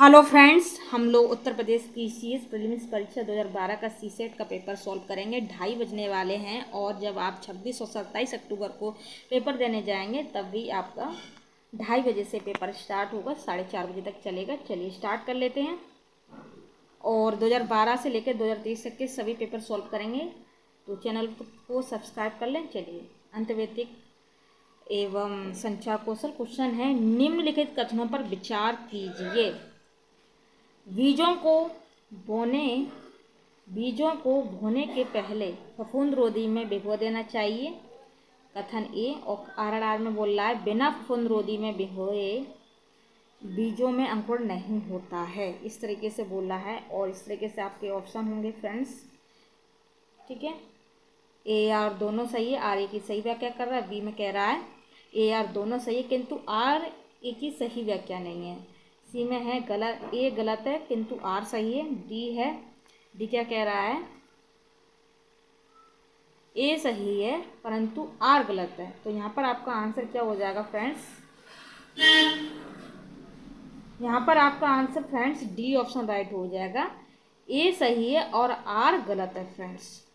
Hello friends हम लोग उत्तर प्रदेश की सी एस प्रीलिम्स परीक्षा 2012 का सी सेट का पेपर सॉल्व करेंगे। ढाई बजने वाले हैं और जब आप 26 और 27 अक्टूबर को पेपर देने जाएँगे, तब भी आपका ढाई बजे से पेपर स्टार्ट होगा, साढ़े चार बजे तक चलेगा। चलिए स्टार्ट कर लेते हैं। और 2012 से लेकर 2023 तक के सभी पेपर सॉल्व करेंगे। तो चैनल को सब्सक्राइब कर लें। चलिए, अंतर्वेदिक एवं संचार कौशल क्वेश्चन है। निम्नलिखित कथनों पर विचार कीजिए। बीजों को बोने, बीजों को बोने के पहले फफूंद रोधी में भिगो देना चाहिए। कथन ए और आर आर में बोल रहा है, बिना फफूंद रोधी में भिगोए बीजों में अंकुर नहीं होता है। इस तरीके से बोल है और इस तरीके से आपके ऑप्शन होंगे फ्रेंड्स ठीक है? ए आर दोनों सही है आर ए की सही व्याख्या कर रहा है बी में कह रहा है ए आर दोनों सही है, किंतु आर ए की सही व्याख्या नहीं है। सी में है, गलत, ए गलत है, किंतु आर सही है, डी है। डी क्या कह रहा है? ए सही है, परंतु आर गलत है। तो यहाँ पर आपका आंसर क्या हो जाएगा, फ्रेंड्स? यहाँ पर आपका answer, friends, D option right हो जाएगा। ए सही है और आर गलत है, फ्रेंड्स।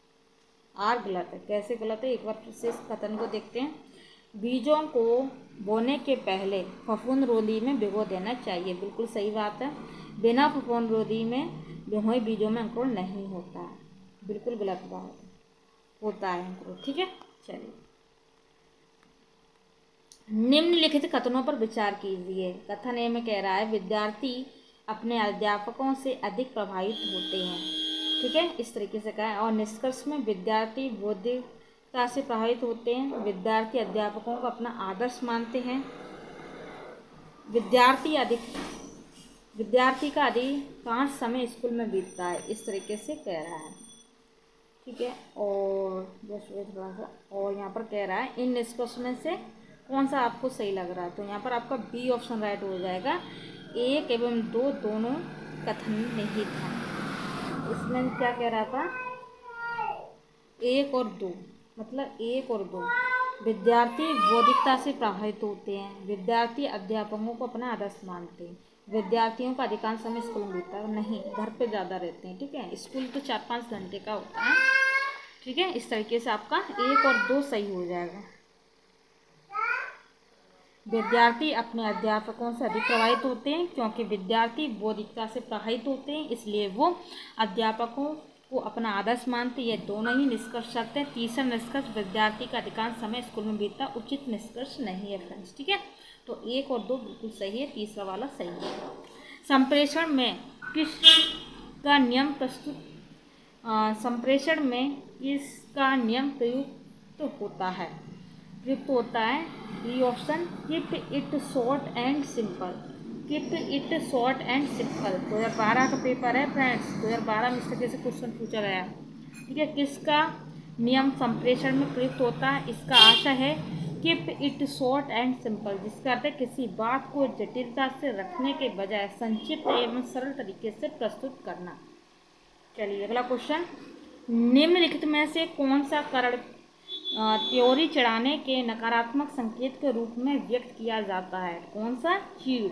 आर गलत है। कैसे गलत है? एक बार फिर से इस कथन को देखते हैं। बीजों को बोने के पहले फफूंद रोली में भिगो देना चाहिए। बिल्कुल सही बात है। बिना फफूंद रोली में भिगोए बीजों में अंकुर नहीं होता। बिल्कुल गलत बात होता है अंकुर ठीक है? चलिए। निम्नलिखित कथनों पर विचार कीजिए। कथन ए में कह रहा है, विद्यार्थी अपने अध्यापकों से अधिक प्रभावित होते हैं। ठीक है? इस तरीके से कहा। है और निष्कर्ष में, विद्यार्थी बौद्धिक का से प्रभावित होते हैं। विद्यार्थी अध्यापकों को अपना आदर्श मानते हैं। विद्यार्थी अधिक विद्यार्थी का अधिकांश समय स्कूल में बीतता है। इस तरीके से कह रहा है। ठीक है? और थोड़ा सा। और यहाँ पर कह रहा है, इन निष्कर्ष में से कौन सा आपको सही लग रहा है? तो यहाँ पर आपका बी ऑप्शन राइट हो जाएगा। एक एवं दो दोनों कथन नहीं था। इसमें क्या कह रहा था? एक और दो। मतलब एक और दो। विद्यार्थी बौद्धिकता से प्रभावित होते हैं। विद्यार्थी अध्यापकों को अपना आदर्श मानते हैं। विद्यार्थियों का अधिकांश समय स्कूल में बीतता है नहीं, घर पे ज़्यादा रहते हैं, ठीक है? स्कूल तो चार पाँच घंटे का होता है, ठीक है? इस तरीके से आपका एक और दो सही हो जाएगा। विद्यार्थी अपने अध्यापकों से अधिक प्रभावित होते हैं, क्योंकि विद्यार्थी बौद्धिकता से प्रभावित होते हैं, इसलिए वो अध्यापकों को अपना आदर्श मानते ये दोनों ही निष्कर्ष सकते हैं। तीसरा निष्कर्ष, विद्यार्थी का अधिकांश समय स्कूल में बीतता, उचित निष्कर्ष नहीं है फ्रेंड्स ठीक है? तो एक और दो बिल्कुल सही है, तीसरा वाला सही है। संप्रेषण में किस का नियम प्रस्तुत संप्रेषण में किसका नियम प्रयुक्त तो होता है? प्रयुक्त होता है ये option keep it short and simple keep it, short and simple. दो हज़ार बारह का पेपर है, फ्रेंड्स। दो हज़ार बारह में इस तरीके से क्वेश्चन पूछा गया। ठीक है, किसका नियम संप्रेषण में प्रयुक्त होता है? इसका आशा है, keep, it, short and simple, जिसका अर्थ है किसी बात को जटिलता से रखने के बजाय संक्षिप्त एवं सरल तरीके से प्रस्तुत करना। चलिए, अगला क्वेश्चन निम्नलिखित में से कौन सा करण त्योरी चढ़ाने के नकारात्मक संकेत के रूप में व्यक्त किया जाता है? कौन सा? चीड़।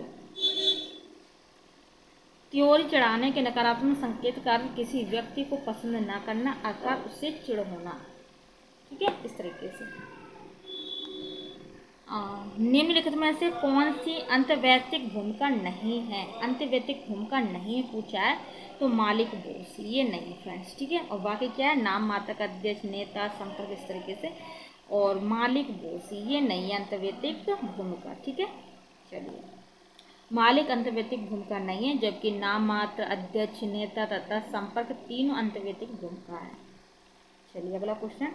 त्योरी चढ़ाने के नकारात्मक संकेत कारण किसी व्यक्ति को पसंद न करना अर्थात उससे चिड़ होना। ठीक है? इस तरीके से। निम्नलिखित में से कौन सी अंतवैयक्तिक भूमिका नहीं है? अंतवैयक्तिक भूमिका नहीं पूछा है तो मालिक बोस। ये नहीं फ्रेंड्स ठीक है? और बाकी क्या है? नाम माता का अध्यक्ष, नेता, संपर्क, इस तरीके से। और मालिक बोस। ये नहीं है अंतवैयक्तिक भूमिका। ठीक है? चलिए। मालिक अंतर्वैतिक भूमिका नहीं है, जबकि नाम मात्र, अध्यक्ष, नेता तथा संपर्क तीनों अंतर्वैतिक भूमिका है। चलिए अगला क्वेश्चन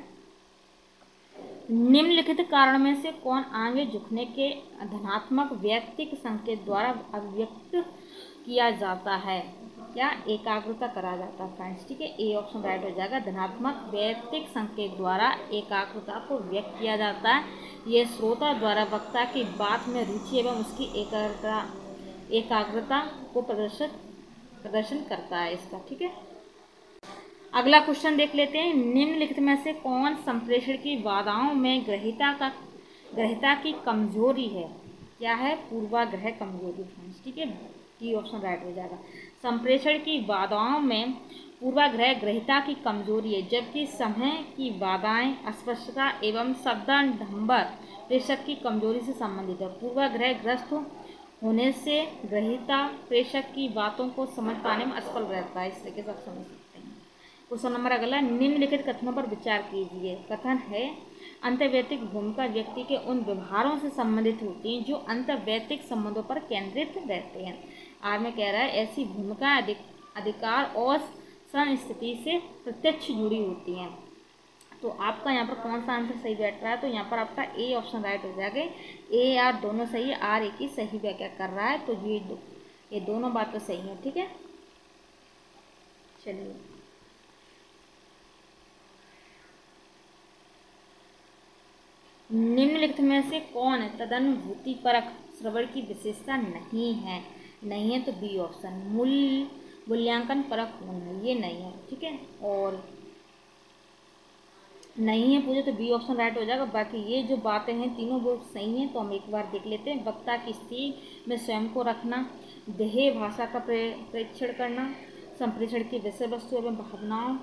निम्नलिखित कारण में से कौन आगे झुकने के धनात्मक व्यक्तिक संकेत द्वारा अभिव्यक्त किया जाता है? या एकाग्रता करा जाता है फ्रेंड्स ठीक है? ए ऑप्शन राइट हो जाएगा। धनात्मक व्यक्तिक संकेत द्वारा एकाग्रता को व्यक्त किया जाता है। यह श्रोता द्वारा वक्ता की बात में रुचि एवं उसकी एकाग्रता एकाग्रता को प्रदर्शित, प्रदर्शन करता है इसका, ठीक है? अगला क्वेश्चन देख लेते हैं। निम्नलिखित में से कौन संप्रेषण की बाधाओं में ग्रहिता का, ग्रहिता की कमज़ोरी है? क्या है? पूर्वाग्रह कमज़ोरी ठीक है डी ऑप्शन राइट हो जाएगा। संप्रेषण की बाधाओं में पूर्वाग्रह ग्रहिता की कमज़ोरी है, जबकि समय की बाधाएँ अस्पष्टता एवं शब्दाडंबर प्रेषक की कमज़ोरी से संबंधित है। पूर्वाग्रह ग्रस्त होने से ग्रहिता प्रेषक की बातों को समझ पाने में असफल रहता है। इस तरीके से आप समझ सकते हैं। क्वेश्चन नंबर अगला, निम्नलिखित कथनों पर विचार कीजिए। कथन है अंतर्वैतिक भूमिका व्यक्ति के उन व्यवहारों से संबंधित होती हैं जो अंतर्वैतिक संबंधों पर केंद्रित रहते हैं। आर में कह रहा है, ऐसी भूमिका अधिक, अधिकार और संस्थिति से प्रत्यक्ष जुड़ी होती हैं। तो आपका यहाँ पर कौन सा आंसर सही बैठ रहा है? तो यहाँ पर आपका ए ऑप्शन राइट हो जाएगा। ए आर दोनों सही है, आर एक ही सही व्याख्या कर रहा है। तो ये दो, ये दोनों बात सही है, ठीक है? चलिए। निम्नलिखित में से कौन है? तदनुभूति परक श्रवण की विशेषता नहीं है। नहीं है तो बी ऑप्शन मूल्य मूल्यांकन परक होना ये नहीं है, ठीक है? और नहीं है पूछे तो बी ऑप्शन राइट हो जाएगा। बाकी ये जो बातें हैं, तीनों वो सही हैं तो हम एक बार देख लेते हैं। वक्ता की स्थिति में स्वयं को रखना, देह भाषा का प्रेक्षण करना, संप्रेषण की विषय वस्तु एवं भावनाओं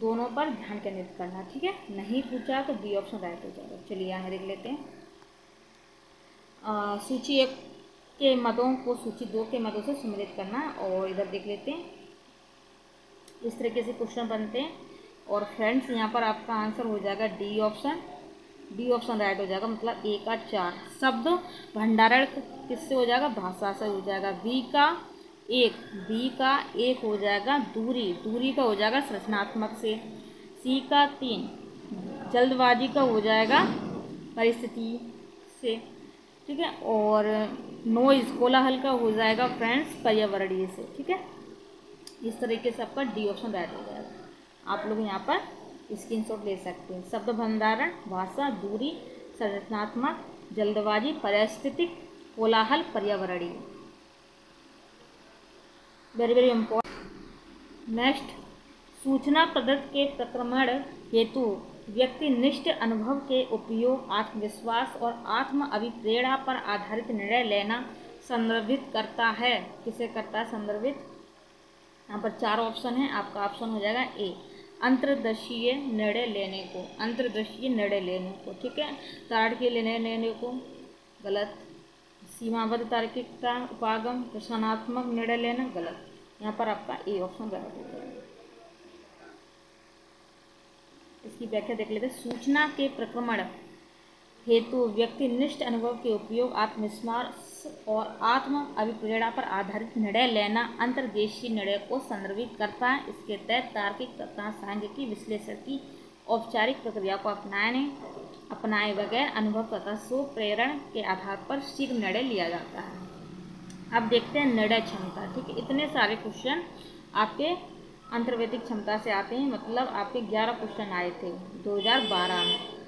दोनों पर ध्यान केंद्रित करना, ठीक है? नहीं पूछा तो बी ऑप्शन राइट हो जाएगा। चलिए यहाँ देख लेते हैं। सूची एक के मदों को सूची दो के मदों से सम्मिलित करना और इधर देख लेते हैं। इस तरीके से क्वेश्चन बनते हैं और फ्रेंड्स, यहाँ पर आपका आंसर हो जाएगा D option D option right हो जाएगा मतलब ए का चार। शब्द भंडारण किससे हो जाएगा? भाषा से हो जाएगा। बी का एक, बी का एक हो जाएगा दूरी दूरी का हो जाएगा संरचनात्मक से। सी का तीन, जल्दबाजी का हो जाएगा परिस्थिति से, ठीक है? और नोइज कोलाहल का हो जाएगा फ्रेंड्स पर्यावरणीय से, ठीक है? इस तरीके से आपका डी ऑप्शन राइट हो जाएगा। आप लोग यहाँ पर स्क्रीनशॉट ले सकते हैं। शब्द भंडारण, भाषा, दूरी, संरचनात्मक, जल्दबाजी, परिस्थितिक, कोलाहल, पर्यावरणीय। वेरी वेरी इम्पोर्टेंट नेक्स्ट सूचना प्रदत्त के प्रक्रमण हेतु व्यक्तिनिष्ठ अनुभव के उपयोग, आत्मविश्वास और आत्म अभिप्रेरणा पर आधारित निर्णय लेना संदर्भित करता है। किसे करता है संदर्भित? यहाँ पर चार ऑप्शन है, आपका ऑप्शन हो जाएगा ए अंतर्दशीय निर्णय लेने को अंतर्दशीय निर्णय लेने को, ठीक है? तार्किक निर्णय लेने को, गलत। सीमाबद्ध तार्किकता उपागम प्रश्नात्मक निर्णय लेना गलत। यहाँ पर आपका ए ऑप्शन गलत हो। जाएगा इसकी व्याख्या देख लेते सूचना के प्रक्रमण हेतु व्यक्ति निष्ठ अनुभव के उपयोग, आत्मविश्वास और आत्म अभिप्रेरणा पर आधारित निर्णय लेना अंतर्देशीय निर्णय को संदर्भित करता है। इसके तहत तार्किक तथा सांख्यिकी विश्लेषण की औपचारिक प्रक्रिया को अपनाने अपनाए बगैर अनुभव तथा सो प्रेरण के आधार पर शीघ्र निर्णय लिया जाता है। अब देखते हैं निर्णय क्षमता, ठीक है? इतने सारे क्वेश्चन आपके अंतर्वैदिक क्षमता से आते हैं मतलब आपके ग्यारह क्वेश्चन आए थे 2012 में।